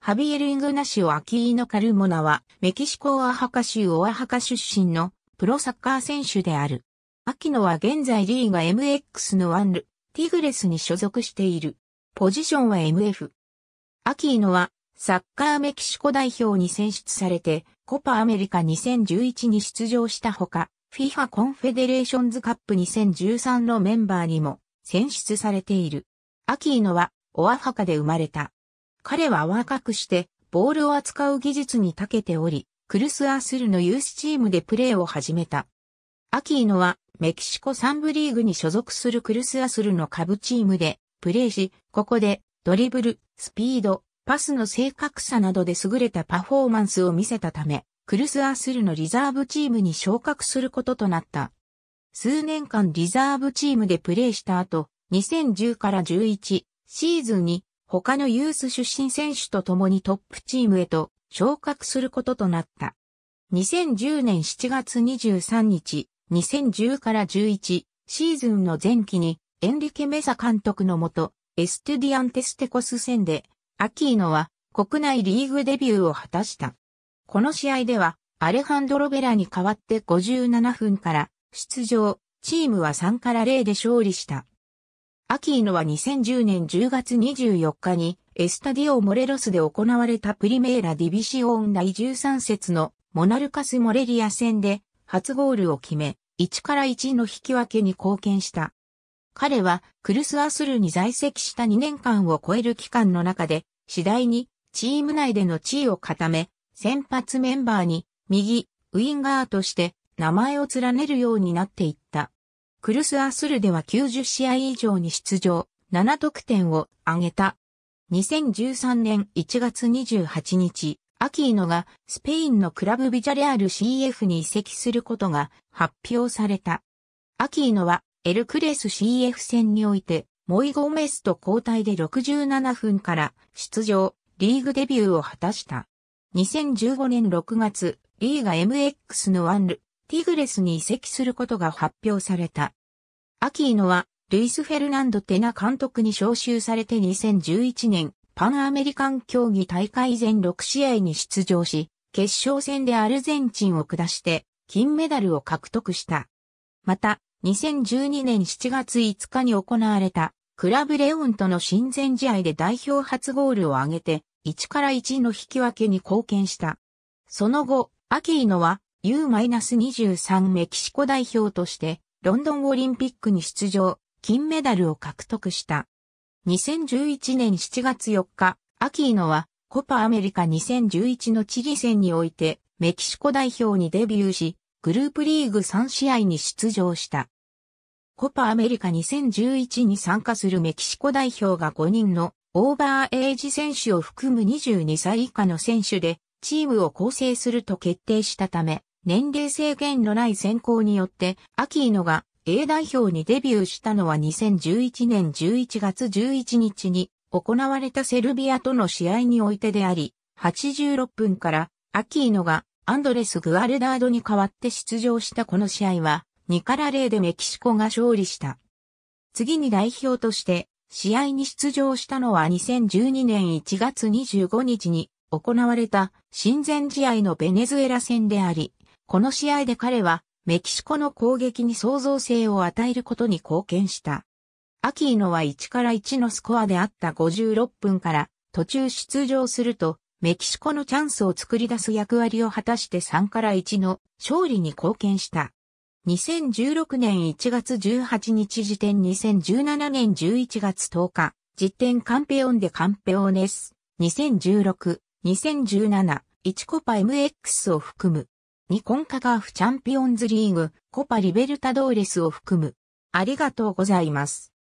ハビエル・イグナシオ・アキーノ・カルモナは、メキシコオアハカ州オアハカ出身のプロサッカー選手である。アキノは現在リーガ MX のワンル、ティグレスに所属している。ポジションは MF。アキーノは、サッカーメキシコ代表に選出されて、コパアメリカ2011に出場したほか、FIFA コンフェデレーションズカップ2013のメンバーにも選出されている。アキーノは、オアハカで生まれた。彼は若くして、ボールを扱う技術に長けており、クルスアースルのユースチームでプレーを始めた。アキーノはメキシコ3部リーグに所属するクルスアスルの下部チームでプレーし、ここでドリブル、スピード、パスの正確さなどで優れたパフォーマンスを見せたため、クルスアスルのリザーブチームに昇格することとなった。数年間リザーブチームでプレーした後、2010から11シーズンに他のユース出身選手と共にトップチームへと昇格することとなった。2010年7月23日、2010から11シーズンの前期にエンリケ・メサ監督のもと、エステディアンテステコス戦で、アキーノは国内リーグデビューを果たした。この試合では、アレハンドロ・ベラに代わって57分から出場、チームは3から0で勝利した。アキーノは2010年10月24日にエスタディオ・モレロスで行われたプリメーラ・ディビシオン第13節のモナルカス・モレリア戦で初ゴールを決め、1から1の引き分けに貢献した。彼はクルスアスルに在籍した2年間を超える期間の中で、次第にチーム内での地位を固め、先発メンバーに右、ウィンガーとして名前を連ねるようになっていた。クルスアスルでは90試合以上に出場、7得点を挙げた。2013年1月28日、アキーノがスペインのクラブビジャレアル CF に移籍することが発表された。アキーノはエルクレス CF 戦においてモイゴメスと交代で67分から出場、リーグデビューを果たした。2015年6月、リーガ MX のワンル、ティグレスに移籍することが発表された。アキーノはルイス・フェルナンド・テナ監督に招集されて2011年パンアメリカン競技大会全6試合に出場し、決勝戦でアルゼンチンを下して金メダルを獲得した。また、2012年7月5日に行われたクラブレオンとの親善試合で代表初ゴールを挙げて1から1の引き分けに貢献した。その後、アキーノは U-23 メキシコ代表としてロンドンオリンピックに出場、金メダルを獲得した。2011年7月4日、アキーノはコパアメリカ2011のチリ戦においてメキシコ代表にデビューし、グループリーグ3試合に出場した。コパアメリカ2011に参加するメキシコ代表が5人のオーバーエイジ選手を含む22歳以下の選手でチームを構成すると決定したため、年齢制限のない選考によってアキーノが A 代表にデビューしたのは2011年11月11日に行われたセルビアとの試合においてであり、86分からアキーノがアンドレス・グアルダードに代わって出場したこの試合は2から0でメキシコが勝利した。次に代表として試合に出場したのは2012年1月25日に行われた親善試合のベネズエラ戦であり、この試合で彼はメキシコの攻撃に創造性を与えることに貢献した。アキーノは1から1のスコアであった56分から途中出場するとメキシコのチャンスを作り出す役割を果たして3から1の勝利に貢献した。2016年1月18日時点2017年11月10日、実点カンペオンでカンペオネス、2016、2017、1コパ MX を含む。日本カガーフチャンピオンズリーグ、コパリベルタドーレスを含む。ありがとうございます。